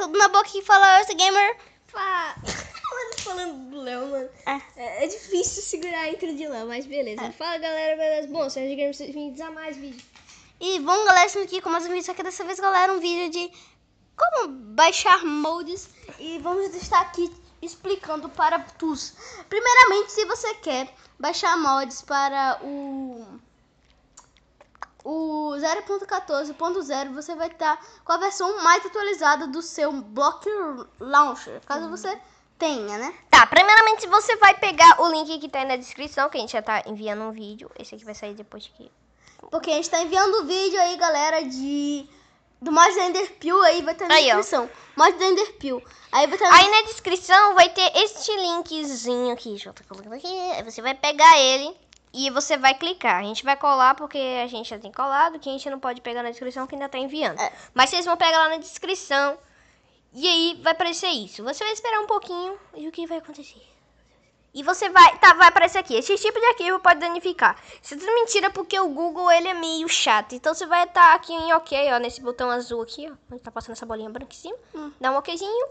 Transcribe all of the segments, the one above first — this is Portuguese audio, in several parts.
tudo na boca e fala, Ursa Gamer. Pá. Mano, falando do Léo, mano. É. É, é difícil segurar a intro de Léo, mas beleza. Fala galera, beleza? Bom, Sérgio Games, bem-vindos a mais vídeo. E bom, galera, estamos aqui com mais um vídeo, só que dessa vez, galera, um vídeo de como baixar mods. E vamos estar aqui explicando para todos. Primeiramente, se você quer baixar mods para o o 0.14.0, você vai estar com a versão mais atualizada do seu Block Launcher, caso você tenha, né? Tá, primeiramente você vai pegar o link que tá aí na descrição, que a gente já tá enviando um vídeo. Esse aqui vai sair depois que. Porque a gente tá enviando vídeo aí, galera, de. Do mod Enderpeel aí, vai estar na Aí, ó. descrição. Mod Enderpeel. Aí vai estar Aí na descrição vai ter este linkzinho aqui, deixa eu colocando aqui. Aí você vai pegar ele e você vai clicar. A gente vai colar porque a gente já tem colado, que a gente não pode pegar na descrição que ainda tá enviando. É. Mas vocês vão pegar lá na descrição. E aí vai aparecer isso. Você vai esperar um pouquinho e o que vai acontecer? E você vai, tá, vai aparecer aqui. Esse tipo de arquivo pode danificar. Isso é tudo mentira porque o Google ele é meio chato. Então você vai estar aqui em OK, ó, nesse botão azul aqui, ó, onde tá passando essa bolinha branca em cima. Hum. Dá um OKzinho.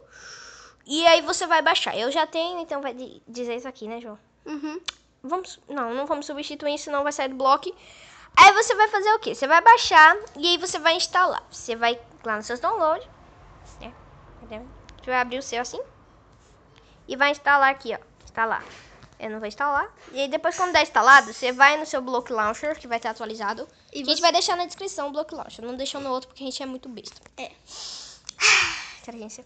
E aí você vai baixar. Eu já tenho, então vai di- dizer isso aqui, né, João? Uhum. Vamos, não, não vamos substituir, senão vai sair do bloco. Aí você vai fazer o quê? Você vai baixar e aí você vai instalar. Você vai lá nos seus downloads, né? Você vai abrir o seu assim e vai instalar aqui, ó. Instalar. Eu não vou instalar. E aí depois quando der instalado, você vai no seu Block Launcher, que vai estar atualizado. E a gente você- vai deixar na descrição o Block Launcher. Não deixa no outro porque a gente é muito besta. É. Inteligência.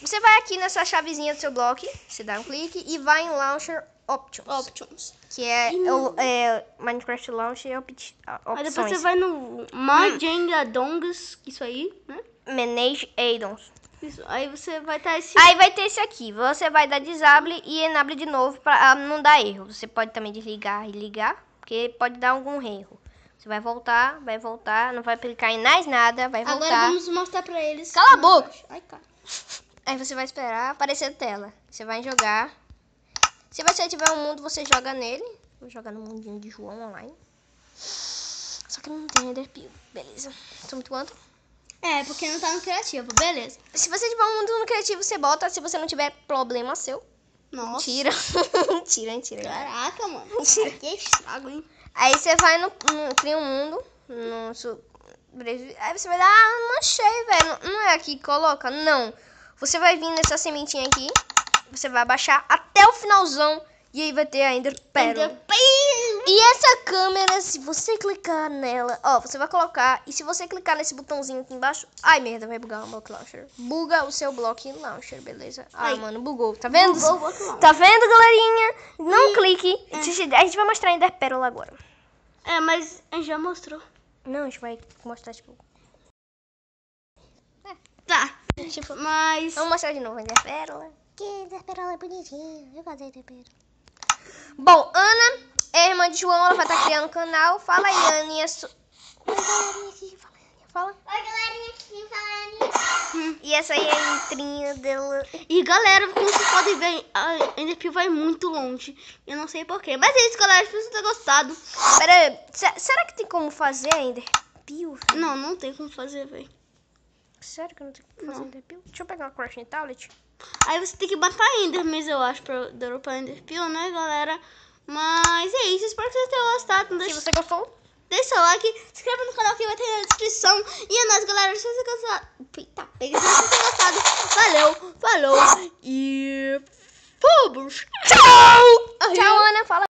Você vai aqui nessa chavezinha do seu bloco, você dá um clique e vai em Launcher Options. Options. Que é, o é, Minecraft Launcher opti- Aí opções. depois você vai no Mod Addons, isso aí, né? Manage Addons. Isso. Aí você vai estar esse. Aí vai ter esse aqui. Você vai dar disable e enable de novo para não dar erro. Você pode também desligar e ligar, porque pode dar algum erro. Você vai voltar, vai voltar, não vai clicar em mais nada, vai voltar. Agora vamos mostrar pra eles. Cala a boca! Ai, cara. Aí você vai esperar aparecer a tela. Você vai jogar. Se você tiver um mundo, você joga nele. Vou jogar no mundinho de João online. Só que não tem Enderpeel. Beleza. Sou muito quanto? É, porque não tá no criativo, beleza. Se você tiver um mundo no criativo, você bota. Se você não tiver problema seu. Nossa. Mentira. mentira, mentira. Caraca, mano. Mentira. Que estrago, hein? Aí você vai no, no- Cria um mundo. No Aí você vai dar. Ah, não achei, velho. Não é aqui que coloca? Não. Você vai vir nessa sementinha aqui. Você vai abaixar até o finalzão. E aí vai ter a Ender Pearl. Enderpeel. E essa câmera, se você clicar nela, ó, você vai colocar. E se você clicar nesse botãozinho aqui embaixo. Ai, merda, vai bugar o Block Launcher. Buga o seu Block Launcher, beleza? Ai, Ai. mano, bugou. Tá vendo? Bugou. Tá vendo, galerinha? Não clique. A gente vai mostrar a Ender Pérola agora. É, mas a gente já mostrou. Não, a gente vai mostrar, tipo. Tá. Tipo, Mas. vamos mostrar de novo a Ender Pérola. Que Ender Pérola é bonitinha. Eu gosto da Ender Pérola. Bom, Ana, é irmã de João, ela vai estar criando um canal. Fala aí, Aninha. Su... Oi, galerinha aqui. Fala, Aninha. Fala. Oi, galerinha, aqui falando. E essa aí é a entrinha dela. E galera, como vocês podem ver, a Enderpeel vai muito longe. Eu não sei porquê. Mas é isso, galera. Espero que vocês tenham gostado. Pera aí, se- será que tem como fazer a Ender Peel? velho? Não, não tem como fazer, velho. Sério que não tem como fazer Não. Deixa eu pegar uma Crashing Tablet. Aí você tem que matar Endermans, eu acho, pra dropar Enderpeel, né, galera? Mas é isso. Espero que vocês tenham gostado. Não Se você gostou, deixa seu like. Se inscreva no canal que vai ter na descrição. E é nóis, galera. Se vocês gostaram... Eita, pega. Se tenham gostado. Valeu, falou. E... Fomos. Tchau. tchau, Ana. Fala.